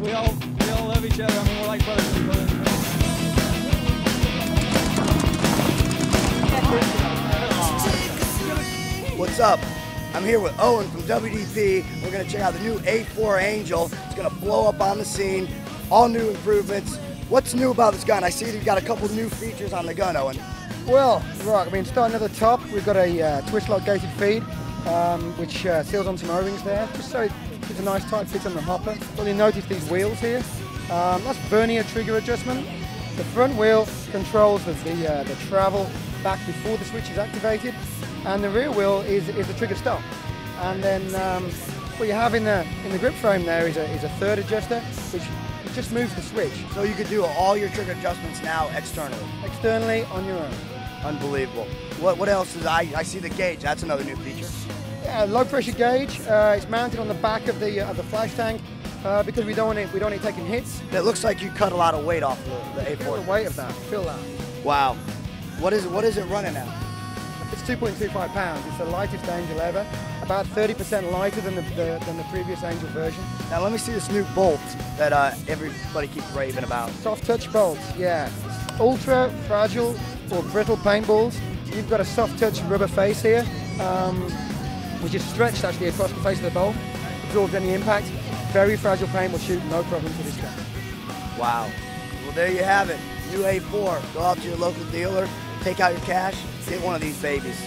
we all we all love each other. I mean, we're like brothers and brothers. What's up? I'm here with Owen from WDP. We're gonna check out the new A4 Angel. It's gonna blow up on the scene. All new improvements. What's new about this gun? I see you've got a couple new features on the gun, Owen. Well, right, I mean, starting at the top, we've got a uh, twist lock gated feed, um, which uh, seals on some O-rings there, just so it gives a nice tight fit on the hopper. Well, you notice these wheels here. Um, that's vernier trigger adjustment. The front wheel controls the, the, uh, the travel back before the switch is activated, and the rear wheel is, is the trigger stop. And then um, what you have in the, in the grip frame there is a, is a third adjuster, which just moves the switch So you could do all your trigger adjustments now externally. externally on your own. Unbelievable. What what else is I I see the gauge. That's another new feature. Yeah, low pressure gauge. Uh, it's mounted on the back of the uh, of the flash tank uh, because we don't want it we don't want it taking hits. It looks like you cut a lot of weight off the, the Feel the A4. weight of that. Feel that. Wow. What is it what is it running at? It's 2.25 pounds. It's the lightest Angel ever. About 30% lighter than the, the than the previous Angel version. Now let me see this new bolt that uh, everybody keeps raving about. Soft touch bolts. Yeah. Ultra fragile or brittle paintballs. You've got a soft touch rubber face here, um, which is stretched actually across the face of the bolt. Absorbs any impact. Very fragile paint will shoot no problem to this guy. Wow. Well, there you have it. New A4. Go out to your local dealer, take out your cash, get one of these babies.